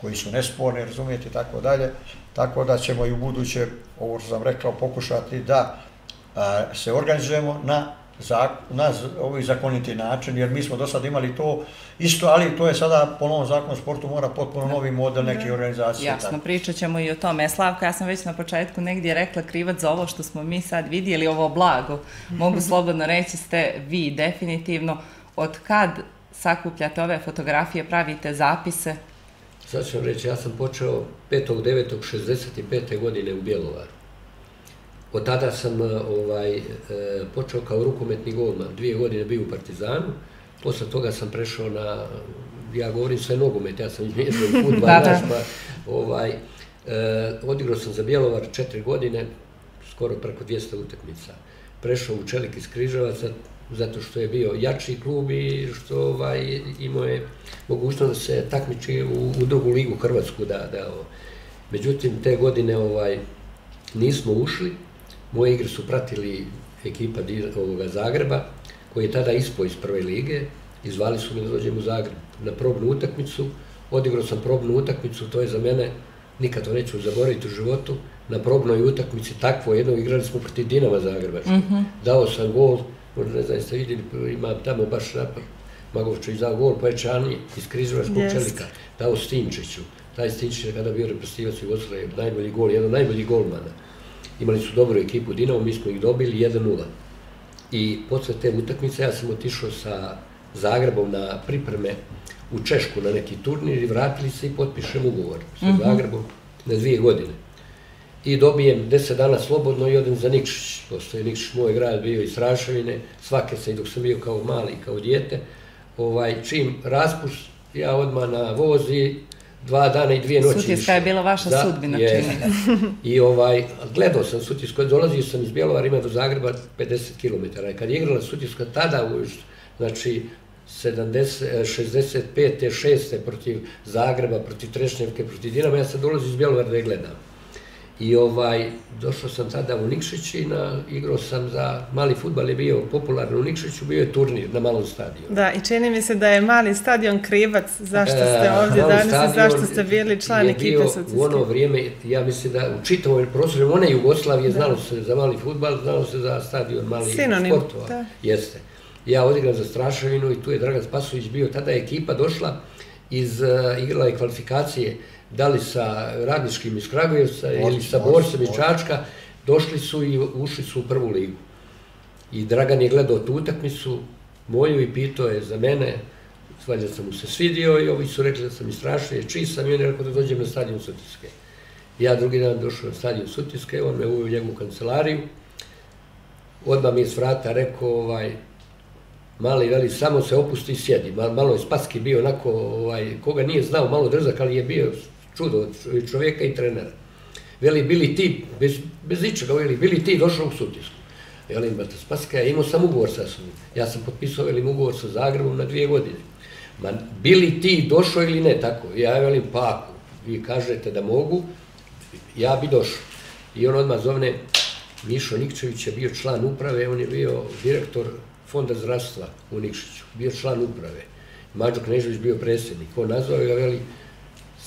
koji su nesporni, razumijete, tako dalje, tako da ćemo i u buduće, ovo što sam rekao, pokušati da a, se organizujemo na na ovaj zakoniti način, jer mi smo do sada imali to isto, ali to je sada po novom zakonu sportu mora potpuno novi model neke organizacije. Jasno, pričat ćemo i o tome. Slavka, ja sam već na početku negdje rekla krivac za ovo što smo mi sad vidjeli, ovo blago, [LAUGHS] mogu slobodno reći ste vi definitivno, od kad sakupljate ove fotografije, pravite zapise? Sad ću vam reći, ja sam počeo 5.9.65. godine u Bjelovaru. Od tada sam e, ovaj, e, počeo kao rukometni golman, dvije godine bio u Partizanu, posle toga sam prešao na, ja govorim sve nogomet, ja sam izmjesto futbol, pa ovaj, e, odigrao sam za Bjelovar četiri godine, skoro preko 200 utakmica. Prešao u Čelik iz Križevaca, zato što je bio jači klub i što ovaj, imao je mogućnost da se takmiči u, u drugu ligu Hrvatsku. Da, da, Međutim, te godine ovaj, nismo ušli, Moje igre su pratili ekipa ovoga Zagreba, koji je tada ispao iz prve lige, izvali su me da dođem u Zagreb na probnu utakmicu, odigrao sam probnu utakmicu, to je za mene, nikad to neću zaboraviti u životu, na probnoj utakmici takvo jedno igrali smo protiv Dinama Zagrebačka. Mm -hmm. Dao sam gol, možda ne znam, jeste vidjeli, imam tamo baš napad, Magovčević dao gol, pa je Čani iz Križevačkog yes. čelika, dao Stinčiću. Taj Stinčić je kada bio represivac Jugoslavije, najbolji gol, jedan najbolji golmana imali su dobru ekipu Dinamo, mi smo ih dobili 1-0. I posle te utakmice ja sam otišao sa Zagrebom na pripreme u Češku na neki turnir i vratili se i potpišem ugovor sa mm -hmm. Zagrebom na dvije godine. I dobijem deset dana slobodno i odem za Nikšić. Posto je Nikšić moj grad bio iz Rašavine, svake se i dok sam bio kao mali, kao dijete. Ovaj, čim raspust, ja odmah na vozi, dva dana i dvije noći. Sutjeska je bila vaša da, sudbina, je. [LAUGHS] I ovaj, gledao sam Sutjesku, dolazio sam iz Bjelovara, ima do Zagreba 50 km. I kad je igrala Sutjeska tada, znači, 70, 65. 6. protiv Zagreba, protiv Trešnjevke, protiv Dinama, ja sam dolazio iz Bjelovara da je gledam. I ovaj, došao sam tada u Nikšić i na, igrao sam za mali futbal, je bio popularan u Nikšiću, bio je turnir na malom stadionu. Da, i čini mi se da je mali stadion krivac zašto ste e, ovdje danas i zašto ste bili član ekipe Sotijske. U ono vrijeme, ja mislim da u čitavom prostoru, one Jugoslavije, da. znalo se za mali futbal, znalo se za stadion mali Sinonim, sportova. Da. Jeste. Ja odigram za Strašavinu i tu je Dragan Spasović bio, tada je ekipa došla iz, uh, igrala je kvalifikacije da li sa radničkim iz Kragujevca ili sa Borcem iz Čačka, došli su i ušli su u prvu ligu. I Dragan je gledao tu utakmicu moju i pitao je za mene, svađa sam mu se svidio i ovi su rekli da sam istrašio, čiji sam i on je rekao da dođem na stadion Sutiske. Ja drugi dan došao na stadion Sutiske, on me uvio u njegovu kancelariju, odmah mi je s vrata rekao, ovaj, mali, veli, samo se opusti i sjedi. Malo je Spaski bio onako, ovaj, koga nije znao, malo drzak, ali je bio čudo od čovjeka i trenera. Veli, bili ti, bez, bez ničega, veli, bili ti došao u sutisku. Veli, imate spaska, ja imao sam ugovor sa sobom. Ja sam potpisao, veli, ugovor sa Zagrebom na dvije godine. Ma, bili ti došao ili ne, tako? Ja velim, pa ako vi kažete da mogu, ja bi došao. I on odmah zovne, Mišo Nikčević je bio član uprave, on je bio direktor fonda zdravstva u Nikšiću, bio član uprave. Mađo Knežević bio predsjednik. On nazvao ga, veli,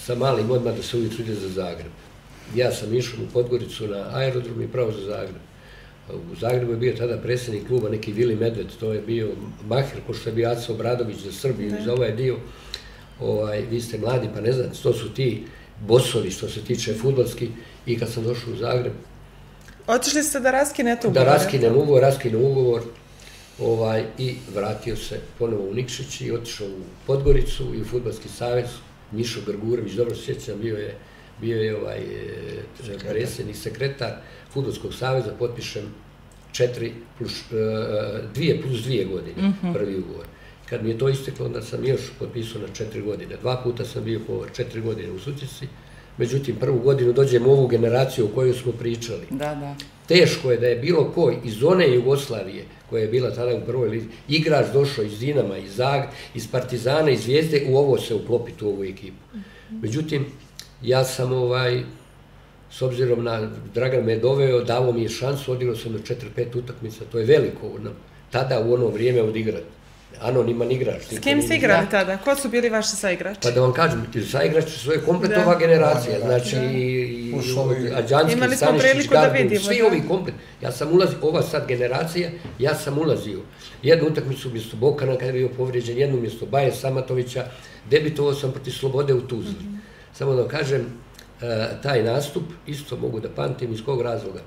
sa malim odmah da se ujutru ide za Zagreb. ja sam išao u Podgoricu na aerodrom i pravo za Zagreb. U Zagrebu je bio tada predsjednik kluba neki Vili Medved, to je bio Maher, ko što je bio Aco Obradović za Srbiju i za ovaj dio. Ovaj, vi ste mladi, pa ne znam, to su ti bosovi što se tiče futbolski i kad sam došao u Zagreb. Otišli ste da raskinete ugovor? Da raskinem ugovor, raskinem ugovor ovaj, i vratio se ponovo u Nikšić i otišao u Podgoricu i u Futbolski savez. Mišo Grgurević, dobro sjećam, bio je, bio je ovaj, e, predsjednik, sekretar Futbolskog saveza, potpišem četiri plus, uh, dvije plus dvije godine, mm -hmm. prvi ugovor. Kad mi je to isteklo, onda sam još potpisao na četiri godine. Dva puta sam bio po četiri godine u Sutici, međutim, prvu godinu dođem u ovu generaciju o kojoj smo pričali. Da, da. Teško je da je bilo ko iz one Jugoslavije, koja je bila tada u prvoj lizi, igrač došao iz Dinama, iz Zag, iz Partizana, iz Zvijezde, u ovo se uklopiti u ovu ekipu. Međutim, ja sam ovaj, s obzirom na, Dragan me doveo, davo mi je šansu, odigrao sam na 4-5 utakmica, to je veliko, tada u ono vrijeme odigrati anoniman igrač. S kim ste igrali tada? Ko su bili vaši saigrači? Pa da vam kažem, saigrači su svoje komplet ova generacija, znači i Ađanski, Stanišić, Gardu, svi ovi komplet. Ja sam ulazio, ova sad generacija, ja sam ulazio jednu utakmicu mjesto Bokana kada je bio povrijeđen, jednu mjesto Baje Samatovića, debitovao sam proti Slobode u Tuzli. Mhm. Samo da vam kažem, e, taj nastup, isto mogu da pamtim iz kog razloga.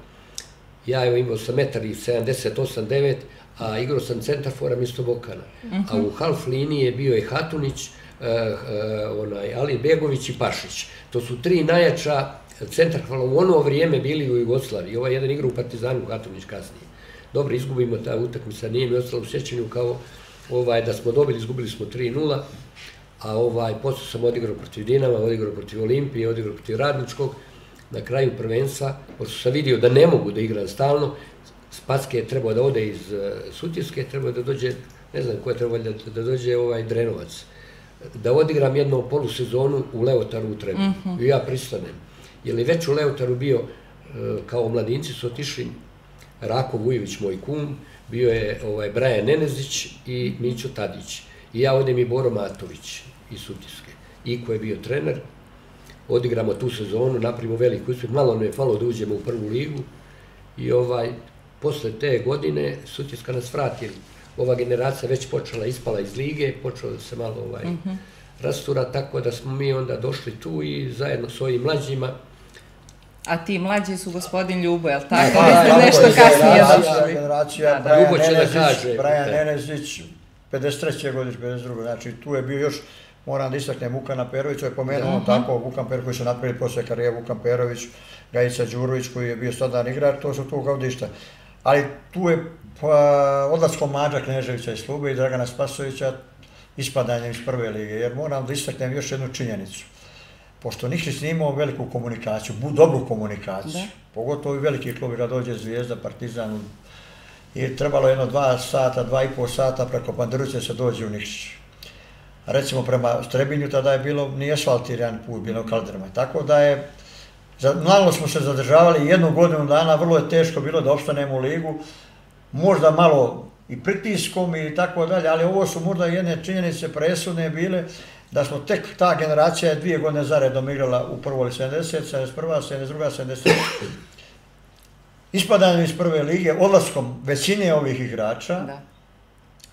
Ja imao sam metar i 78-9, a igrao sam centarfora mjesto Bokana. A u half liniji je bio i Hatunić, uh, uh, onaj, Ali Begović i Pašić. To su tri najjača centarfora u ono vrijeme bili u Jugoslaviji. Ovaj jedan igra u Partizanu, Hatunić kasnije. Dobro, izgubimo ta utakmica, nije mi ostalo u sjećanju kao ovaj, da smo dobili, izgubili smo 3-0, a ovaj, posle sam odigrao protiv Dinama, odigrao protiv Olimpije, odigrao protiv Radničkog, na kraju prvenca, pošto sam vidio da ne mogu da igram stalno, Spatske je trebao da ode iz uh, Sutjeske, trebao da dođe, ne znam ko je trebao da, da dođe ovaj Drenovac, da odigram jednu polusezonu u Leotaru u Trebu. Mm -hmm. I ja pristanem. Jer je već u Leotaru bio, uh, kao mladinci su otišli Rako Vujović, moj kum, bio je ovaj, Brajan Nenezić i Mićo Tadić. I ja odem i Boro Matović iz Sutjeske. Iko je bio trener, odigramo tu sezonu, napravimo veliku uspjeh, malo nam je falo da uđemo u prvu ligu i ovaj, posle te godine Sutjeska nas vrati. Ova generacija već počela, ispala iz lige, počela da se malo ovaj, mm -hmm. rastura, tako da smo mi onda došli tu i zajedno s ovim mlađima. A ti mlađi su gospodin Ljubo, jel tako? Pa, da, da, nešto kasnije došli. Generacija, da, da. Ljubo će da kaže. Brajan Nenezić, 53. godiš, 52. Znači, tu je bio još moram da istaknem Vukana Perovića, je pomenuo uh -huh. tako, Vukan Perović koji su napravili posle karijera, Vukan Perović, Gajica Đurović koji je bio stadan igrač, to su tu gaudišta ali tu je pa, odlaskom Mađa Kneževića iz Slube i Dragana Spasovića ispadanjem iz prve lige, jer moram da istaknem još jednu činjenicu. Pošto Nikšić nije imao veliku komunikaciju, bu, dobru komunikaciju, da. pogotovo i veliki klubi kad dođe Zvijezda, Partizan, i trebalo jedno dva sata, dva i pol sata preko Panderuće se dođe u Nikšić. Recimo prema Strebinju tada je bilo, nije asfaltiran put, bilo kalderma. Tako da je Malo smo se zadržavali jednu godinu dana, vrlo je teško bilo da opstanemo u ligu. Možda malo i pritiskom i tako dalje, ali ovo su možda jedne činjenice presudne bile da smo tek ta generacija dvije godine zaredom igrala u prvoj 70, 71, 72, 70. Ispadanjem iz prve lige, odlaskom većine ovih igrača, da.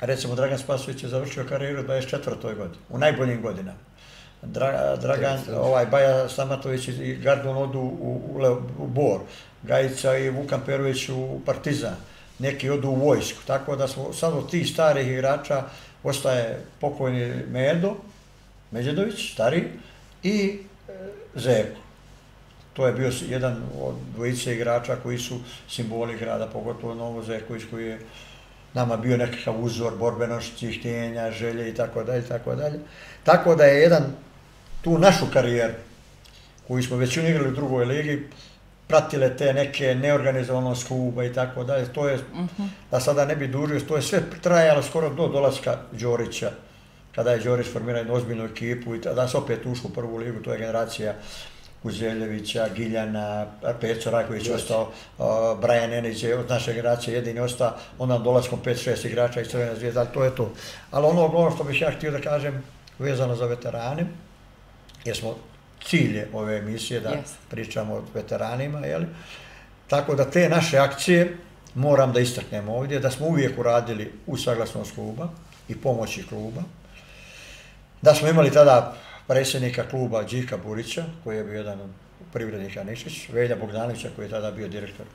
recimo Dragan Spasović je završio karijeru u 24. godini, u najboljim godinama. Dra, Dragan, ovaj, Baja Samatović i Gardon odu u, u, u Bor, Gajica i Vukan Perović u Partizan, neki odu u vojsku, tako da smo sad od tih starih igrača ostaje pokojni Medo, Međedović, stari, i e, Zeko. To je bio jedan od dvojice igrača koji su simboli grada, pogotovo Novo Zeković koji je nama bio nekakav uzor borbenošći, htjenja, želje i tako dalje, tako dalje. Tako da je jedan tu našu karijeru, koju smo već unigrali u drugoj ligi, pratile te neke neorganizovanost kluba i tako dalje, to je, uh -huh. da sada ne bi dužio, to je sve trajalo skoro do dolaska Đorića, kada je Đorić formirao jednu ozbiljnu ekipu i da se opet ušlo u prvu ligu, to je generacija Kuzeljevića, Giljana, Peco Rajković ostao, uh, Brian Enić je od naše generacije jedini ostao, onda dolaskom 5-6 igrača iz Crvene zvijezde, ali to je to. Ali ono, ono što bih ja htio da kažem, vezano za veterane, jer smo cilje ove emisije, da pričamo o veteranima, jel? Tako da te naše akcije, moram da istaknem ovdje, da smo uvijek uradili u saglasnost kluba i pomoći kluba, da smo imali tada predsjednika kluba Đika Burića, koji je bio jedan od privrednika Nikšić, Velja Bogdanovića, koji je tada bio direktor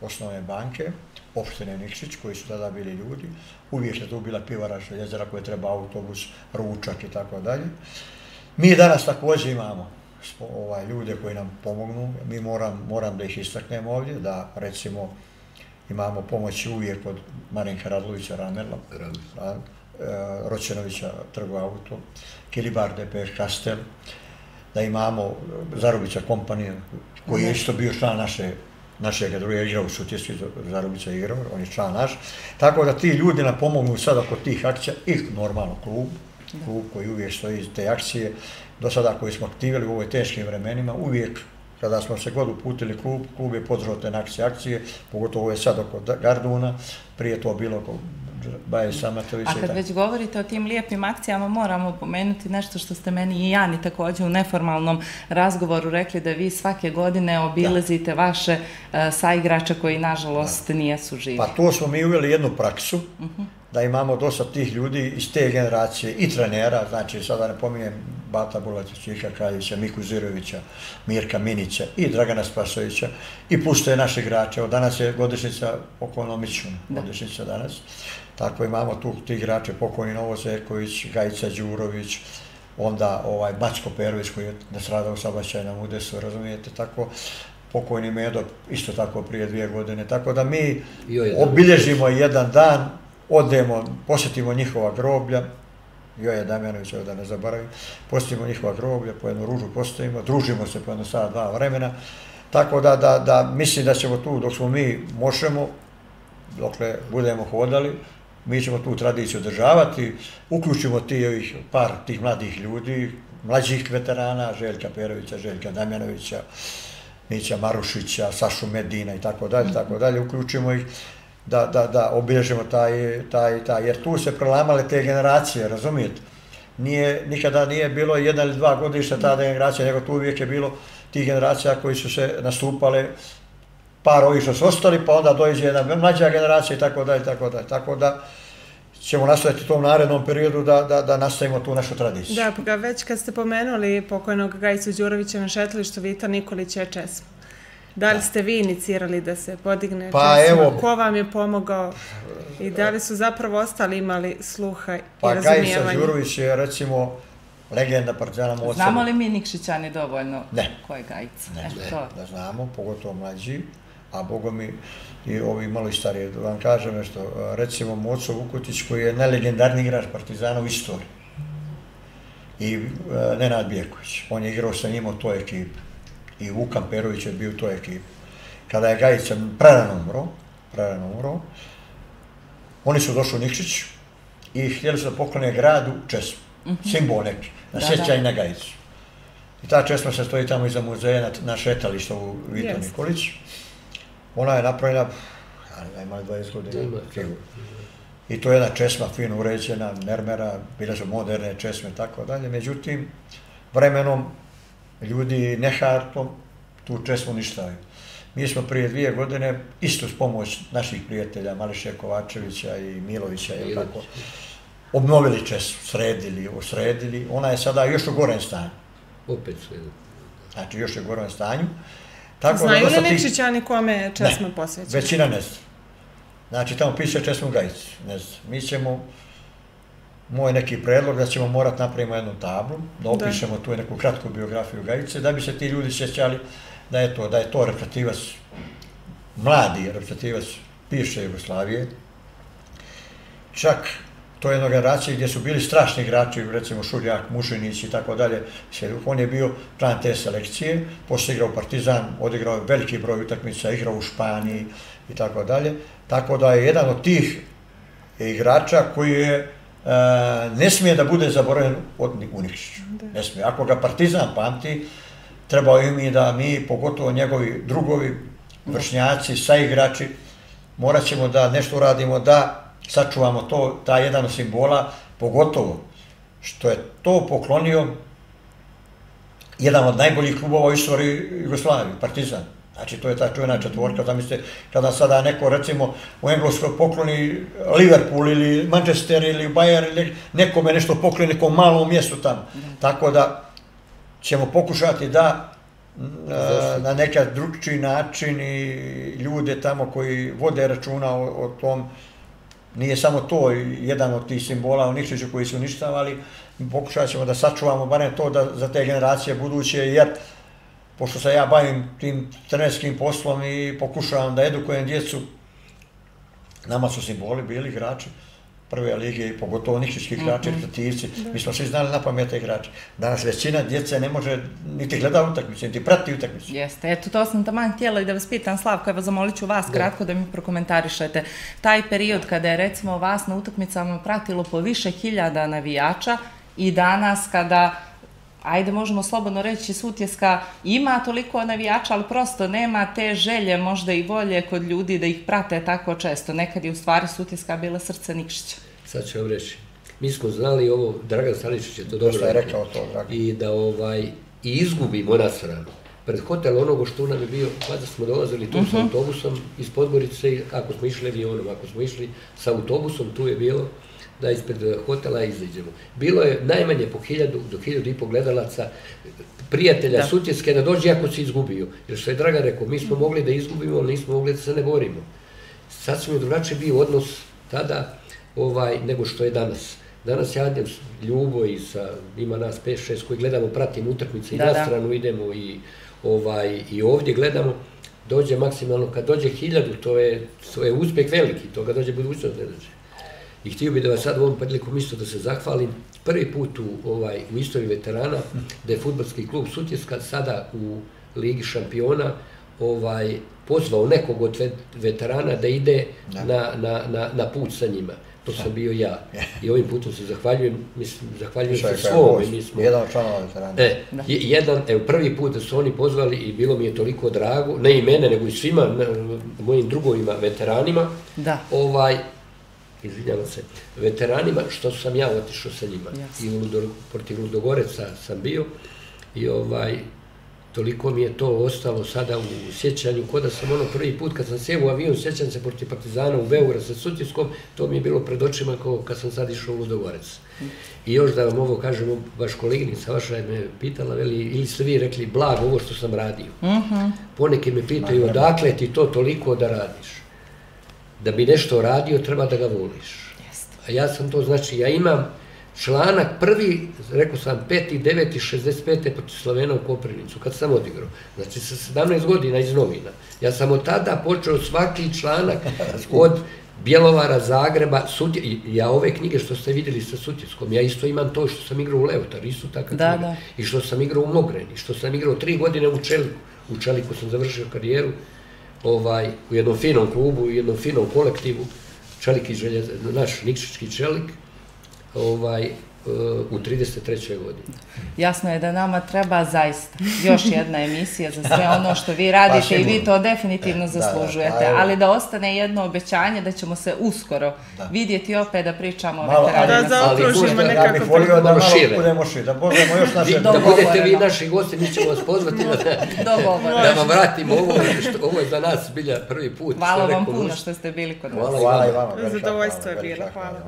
osnovne banke, opštine Nikšić, koji su tada bili ljudi, uvijek je tu bila pivara jezera koje treba autobus, ručak i tako dalje. Mi danas također imamo ovaj, ljude koji nam pomognu, mi moram, moram da ih istaknem ovdje, da recimo imamo pomoć uvijek od Marinka Radlovića Ramerla, Ra, e, Roćenovića Trgo Auto, Kilibar DPH Kastel, da imamo Zarubića kompanije, koji je isto bio član naše našeg druga igra u Sutjeski, Zarubića igra, on je član naš. Tako da ti ljudi nam pomognu sad oko tih akcija i normalno klub, klub koji uvijek stoji iz te akcije. Do sada koji smo aktivili u ovoj teškim vremenima, uvijek kada smo se god uputili klub, klub je podržao te akcije, akcije, pogotovo ovo je sad oko Garduna, prije to bilo oko Baje Samatovića. A kad već govorite o tim lijepim akcijama, moramo pomenuti nešto što ste meni i Jani također u neformalnom razgovoru rekli da vi svake godine obilazite vaše uh, saigrača koji nažalost nijesu živi. Pa to smo mi uveli jednu praksu, uh mhm. -huh. Da imamo dosta tih ljudi iz te generacije i trenera, znači sada ne pominjem Bata Bulata, Čika Kraljića, Miku Zirovića, Mirka Minića i Dragana Spasovića i plus te naše igrače. Od danas je godišnica okonomična, godišnica danas. Tako imamo tu ti igrače, pokojni Novo Zerković, Gajica Đurović, onda ovaj Bačko Perović koji je nasradao saobraćaj na Udesu, razumijete, tako pokojni Medo, isto tako prije dvije godine, tako da mi obilježimo jedan dan, odemo, posjetimo njihova groblja, Joje Damjanović, da ne zaboravim, posjetimo njihova groblja, po jednu ružu postavimo, družimo se po jedno sada dva vremena, tako da, da, da mislim da ćemo tu, dok smo mi možemo, dokle budemo hodali, mi ćemo tu tradiciju održavati, uključimo ti ovih par tih mladih ljudi, mlađih veterana, Željka Perovića, Željka Damjanovića, Mića Marušića, Sašu Medina i tako dalje, tako dalje, uključimo ih da, da, da obilježimo taj, taj, taj, jer tu se prelamale te generacije, razumijete? Nije, nikada nije bilo jedna ili dva godišta ta generacija, nego tu uvijek je bilo tih generacija koji su se nastupale, par ovih što su ostali, pa onda dođe jedna mlađa generacija i tako dalje, tako dalje. Tako da ćemo nastaviti u tom narednom periodu da, da, da nastavimo tu našu tradiciju. Da, pa već kad ste pomenuli pokojnog Gajicu Đurovića na šetilištu Vita Nikolić je česma. Da li ste vi inicirali da se podigne pa? Evo, Ko vam je pomogao? I da li su zapravo ostali imali sluha pa, i razumijevanje? Pa Gajica Đurović je recimo legenda Partizana Moca. Znamo li mi Nikšićani dovoljno? Ne. Ko je Gajica? Ne, ne, da znamo, pogotovo mlađi a Boga mi i ovi malo i stariji. Da vam kažem nešto, recimo Moco Vukotić koji je nelegendarni igrač Partizana u istoriji. I uh, Nenad Bijeković, on je igrao sa njim u toj ekipi. I Vukan Perović je bio u toj ekipi. Kada je Gajica prerano umro, prerano umro, oni su došli u Nikšić i htjeli su da poklone gradu česmu, mm -hmm. simbol neki, na sjećaj na Gajicu. I ta česma se stoji tamo iza muzeja na, na šetalištu u Vito yes. Nikolić ona je napravljena, ali da imali 20 godina, I to je jedna česma fino uređena, mermera, bile su moderne česme i tako dalje. Međutim, vremenom ljudi nehartom tu česmu ništaju. Mi smo prije dvije godine, isto s pomoć naših prijatelja, Mališe Kovačevića i Milovića, i tako, obnovili česmu, sredili, osredili. Ona je sada još u gorem stanju. Opet sredili. Znači, još je u gorem stanju. Tako Znaju li Nikšićani kome je česma posvećena? Većina ne zna. Znači, tamo piše česmu gajici. Ne zna. Mi ćemo, moj neki predlog, da ćemo morat napravimo jednu tablu, da opišemo da. tu neku kratku biografiju gajice, da bi se ti ljudi sjećali da je to, da je to reprezentativac, mladi reprezentativac piše Jugoslavije. Čak to je jedna generacija gdje su bili strašni igrači, recimo Šurjak, Mušinić i tako dalje. On je bio plan te selekcije, poslije igrao Partizan, odigrao veliki broj utakmica, igrao u Španiji i tako dalje. Tako da je jedan od tih igrača koji je ne smije da bude zaboravljen od Unikšiću. Ne smije. Ako ga Partizan pamti, trebao je mi da mi, pogotovo njegovi drugovi, vršnjaci, saigrači, morat ćemo da nešto uradimo da sačuvamo to, ta jedan simbola, pogotovo što je to poklonio jedan od najboljih klubova u istoriji Jugoslavije, Partizan. Znači, to je ta čuvena četvorka, da mislite, kada sada neko, recimo, u Engleskoj pokloni Liverpool ili Manchester ili Bayern ili nekome nešto pokloni nekom malom mjestu tamo. Tako da ćemo pokušati da na neka drugčiji način i ljude tamo koji vode računa o, o tom, nije samo to jedan od tih simbola u Nikšiću koji su uništavali, pokušat ćemo da sačuvamo barem to da za te generacije buduće, jer pošto se ja bavim tim trenerskim poslom i pokušavam da edukujem djecu, nama su simboli bili igrači prve lige i pogotovo nikšićki igrači, mm -hmm. mi smo svi znali na pamete igrači. Danas većina djece ne može niti gleda utakmicu, niti prati utakmicu. Jeste, eto to sam taman htjela i da vas pitam, Slavko, evo zamolit ću vas da. kratko da mi prokomentarišete. Taj period kada je recimo vas na utakmicama pratilo po više hiljada navijača i danas kada ajde možemo slobodno reći, Sutjeska ima toliko navijača, ali prosto nema te želje, možda i volje kod ljudi da ih prate tako često. Nekad je u stvari Sutjeska bila srce Nikšića. Sad ću vam reći. Mi smo znali ovo, Dragan Staničić je to dobro je rekao to, Dragan. I da ovaj, i izgubimo na stranu. Pred hotel onogo što nam je bio, kada smo dolazili tu uh -huh. sa mhm. autobusom iz Podgorice, ako smo išli avionom, ako smo išli sa autobusom, tu je bilo da ispred hotela izađemo. Bilo je najmanje po hiljadu do hiljadu i po gledalaca prijatelja da. Sutjeske da dođe ako se izgubio. Jer što je Draga rekao, mi smo mogli da izgubimo, ali nismo mogli da se ne borimo. Sad smo je drugačiji bio odnos tada ovaj, nego što je danas. Danas ja idem ljubo i sa, ima nas 5-6 koji gledamo, pratimo utakmice i da, na stranu idemo i, ovaj, i ovdje gledamo. Dođe maksimalno, kad dođe hiljadu, to je, to je uspjeh veliki, to ga dođe budućnost ne dođe. I htio bih da vas sad u ovom prilikom isto da se zahvalim. Prvi put u, ovaj, u istoriji veterana, da je futbolski klub Sutjeska sada u Ligi šampiona ovaj, pozvao nekog od veterana da ide na, na, na, na put sa njima. To sam bio ja. I ovim putom se zahvaljujem, mislim, zahvaljujem se svom. Mi smo, jedan od članova veterana. E, jedan, evo, prvi put da su oni pozvali i bilo mi je toliko drago, ne i mene, nego i svima, ne, mojim drugovima veteranima, da. ovaj, izvinjavam se, veteranima, što sam ja otišao sa njima. Yes. I u Ludor, protiv Ludogoreca sam bio i ovaj, toliko mi je to ostalo sada u sjećanju, kod da sam ono prvi put kad sam sjeo u avion, sjećam se protiv Partizana u Beura sa Sutiskom, to mi je bilo pred očima kao kad sam sad išao u Ludogorec. I još da vam ovo kažem, vaš koleginica vaša je me pitala, veli, ili ste vi rekli, blago ovo što sam radio. Uh mhm. -huh. Poneki me pitaju, odakle ti to toliko da radiš? Da bi nešto radio, treba da ga voliš. A ja sam to, znači, ja imam članak prvi, rekao sam, 5. 9. 65. proti Slovena u Koprivnicu, kad sam odigrao. Znači, sa 17 godina iz novina. Ja sam od tada počeo svaki članak [LAUGHS] od Bjelovara, Zagreba, Sutje, ja ove knjige što ste vidjeli sa Sutjeskom, ja isto imam to što sam igrao u Leotar, isto tako da, knjiga. Da. I što sam igrao u Mogreni, što sam igrao tri godine u Čeliku. U Čeliku sam završio karijeru, ovaj, u jednom finom klubu, u jednom finom kolektivu, čelik i željeza, naš nikšički čelik, ovaj, u 33. godini. Jasno je da nama treba zaista još jedna emisija za sve ono što vi radite i vi to definitivno zaslužujete, ali da ostane jedno obećanje da ćemo se uskoro vidjeti opet da pričamo o veteranima. Da zaokružimo nekako. Ja bih volio da malo budemo širi, da budemo još naše... Da budete vi naši gosti, mi ćemo vas pozvati da vam vratimo ovo, ovo je za nas bilja prvi put. Hvala vam puno što ste bili kod nas. Hvala i vama. Zadovoljstvo je bilo, hvala.